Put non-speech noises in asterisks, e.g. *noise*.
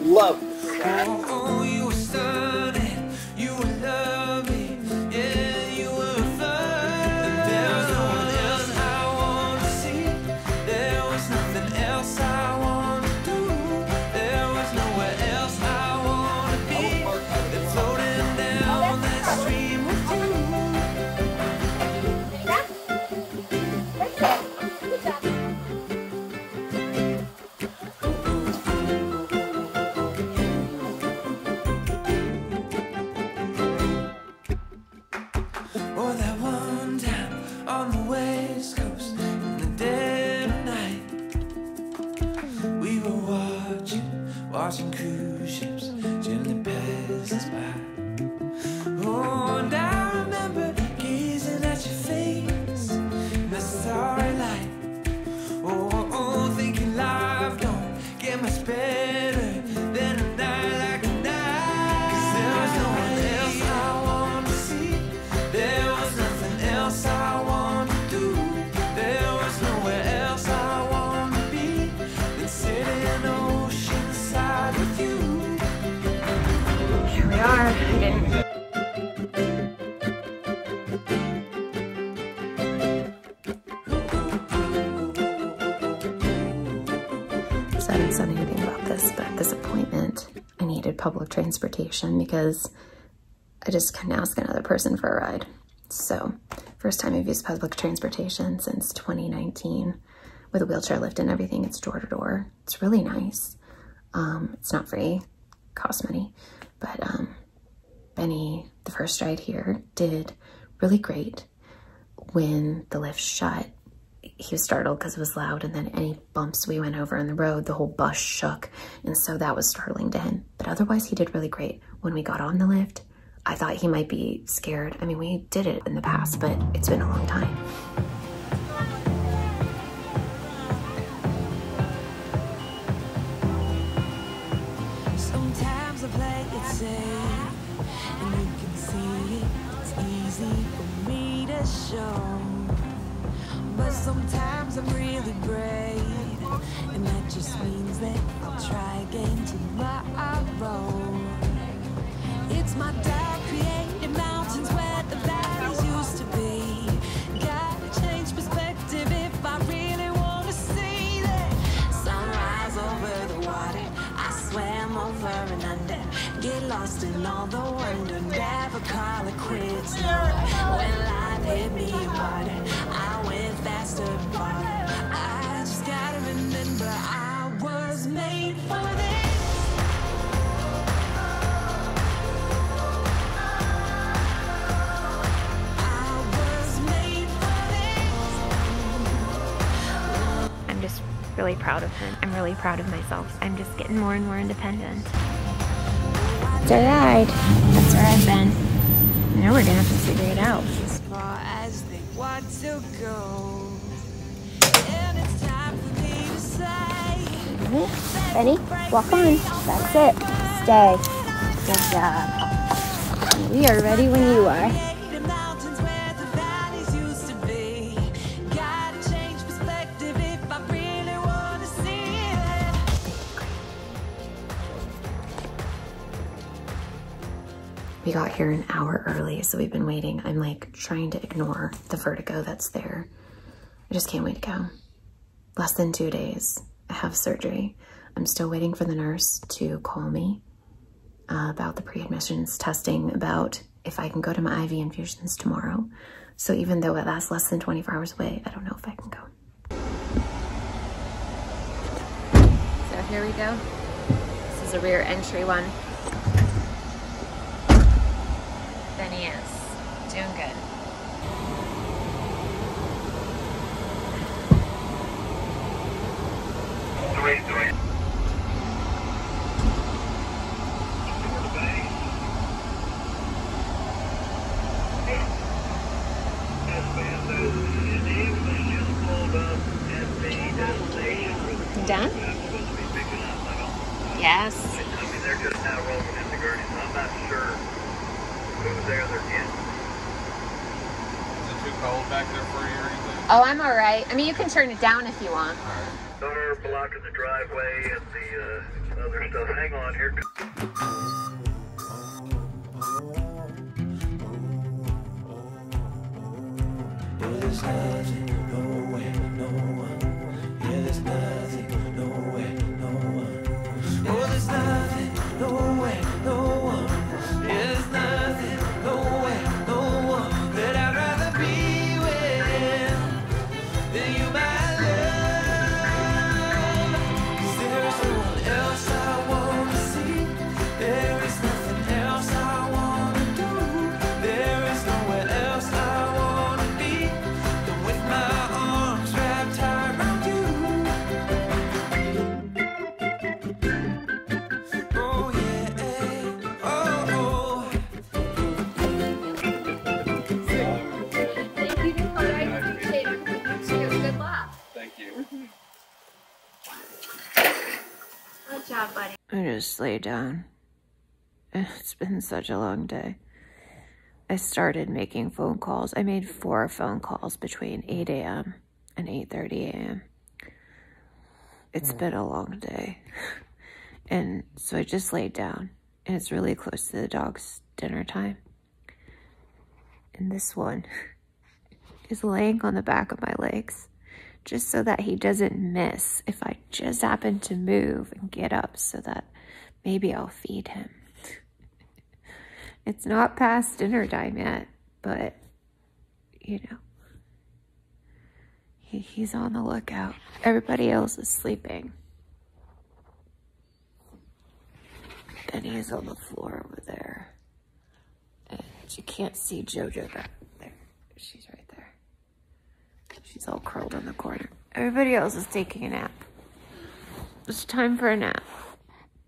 love crossing cruises. This, but this appointment, I needed public transportation because I just couldn't ask another person for a ride. So, first time I've used public transportation since 2019 with a wheelchair lift and everything. It's door to door. It's really nice. Um, it's not free, costs money, but um, Benny, the first ride here, did really great. When the lift shut, he was startled because it was loud, and then any bumps we went over in the road, the whole bus shook, and so that was startling to him. But otherwise, he did really great. When we got on the lift, I thought he might be scared. I mean, we did it in the past, but it's been a long time. Show. But sometimes I'm really brave, and that just means that I'll try again tomorrow. It's my dark created mountains where the valleys used to be. Gotta change perspective if I really wanna see that sunrise over the water. I swam over and under. Get lost in all the wonder. Never call it quits. No. When life hit me harder, I went faster, farther. I just gotta remember I was made for this. I was made for this. I'm just really proud of him. I'm really proud of myself. I'm just getting more and more independent. It's our ride. That's where I've been. Now we're gonna have to figure it out. as far as they want to go. Say, Ready? Walk on. That's it. Stay. Good job. We are ready when you are. We got here an hour early, so we've been waiting. I'm like trying to ignore the vertigo that's there. I just can't wait to go. Less than two days. I have surgery. I'm still waiting for the nurse to call me uh, about the pre-admissions testing about if I can go to my IV infusions tomorrow. So even though that's less than 24 hours away, I don't know if I can go. So here we go. This is a rear entry one. Then he is doing good. Done? Yes. I mean, they're just now rolling into Gurney, so I'm not sure who's there they're getting. Is it too cold back there for you or anything? Oh, I'm all right. I mean, you can turn it down if you want. Below blocking the driveway and the uh, other stuff. Hang on here. There's nothing, just lay down. It's been such a long day. I started making phone calls. I made four phone calls between 8 a.m. and 8:30 a.m. It's mm. been a long day. *laughs* And so I just laid down. And it's really close to the dog's dinner time. And this one *laughs* is laying on the back of my legs just so that he doesn't miss if I just happen to move and get up so that maybe I'll feed him. It's not past dinner time yet, but you know, he, he's on the lookout. Everybody else is sleeping. Benny's on the floor over there. And you can't see Jojo back there. She's right there. She's all curled in the corner. Everybody else is taking a nap. It's time for a nap.